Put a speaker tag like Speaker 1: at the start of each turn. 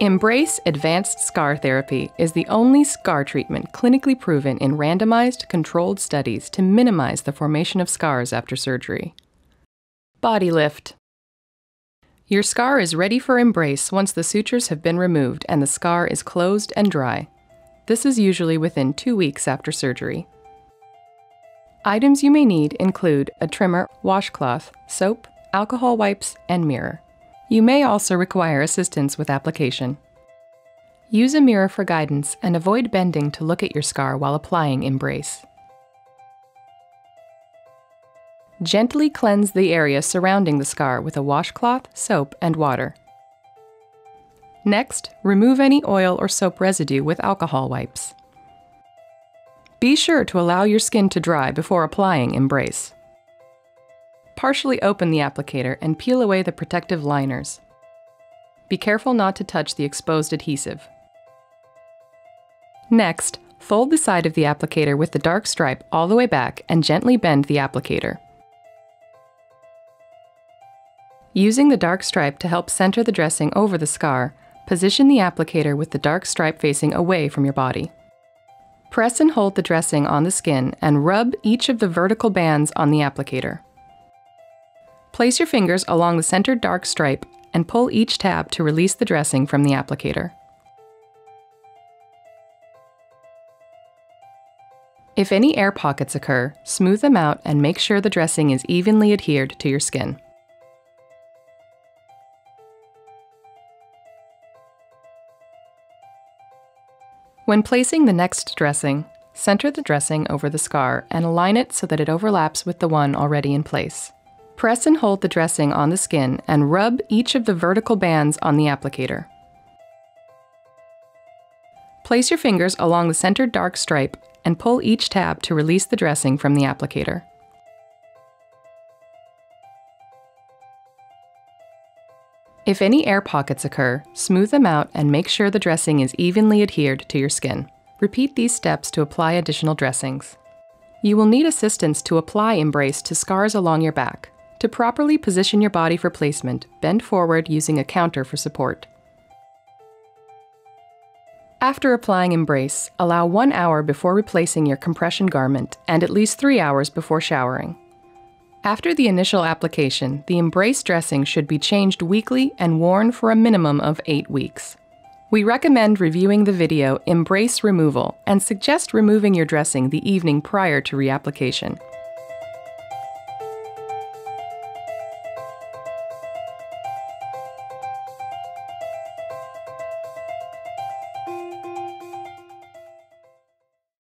Speaker 1: Embrace Advanced Scar Therapy is the only scar treatment clinically proven in randomized, controlled studies to minimize the formation of scars after surgery. Body lift. Your scar is ready for embrace once the sutures have been removed and the scar is closed and dry. This is usually within two weeks after surgery. Items you may need include a trimmer, washcloth, soap, alcohol wipes, and mirror. You may also require assistance with application. Use a mirror for guidance and avoid bending to look at your scar while applying Embrace. Gently cleanse the area surrounding the scar with a washcloth, soap, and water. Next, remove any oil or soap residue with alcohol wipes. Be sure to allow your skin to dry before applying Embrace. Partially open the applicator and peel away the protective liners. Be careful not to touch the exposed adhesive. Next, fold the side of the applicator with the dark stripe all the way back and gently bend the applicator. Using the dark stripe to help center the dressing over the scar, position the applicator with the dark stripe facing away from your body. Press and hold the dressing on the skin and rub each of the vertical bands on the applicator. Place your fingers along the centered dark stripe and pull each tab to release the dressing from the applicator. If any air pockets occur, smooth them out and make sure the dressing is evenly adhered to your skin. When placing the next dressing, center the dressing over the scar and align it so that it overlaps with the one already in place. Press and hold the dressing on the skin and rub each of the vertical bands on the applicator. Place your fingers along the centered dark stripe and pull each tab to release the dressing from the applicator. If any air pockets occur, smooth them out and make sure the dressing is evenly adhered to your skin. Repeat these steps to apply additional dressings. You will need assistance to apply Embrace to scars along your back. To properly position your body for placement, bend forward using a counter for support. After applying Embrace, allow one hour before replacing your compression garment and at least three hours before showering. After the initial application, the Embrace dressing should be changed weekly and worn for a minimum of eight weeks. We recommend reviewing the video Embrace Removal and suggest removing your dressing the evening prior to reapplication.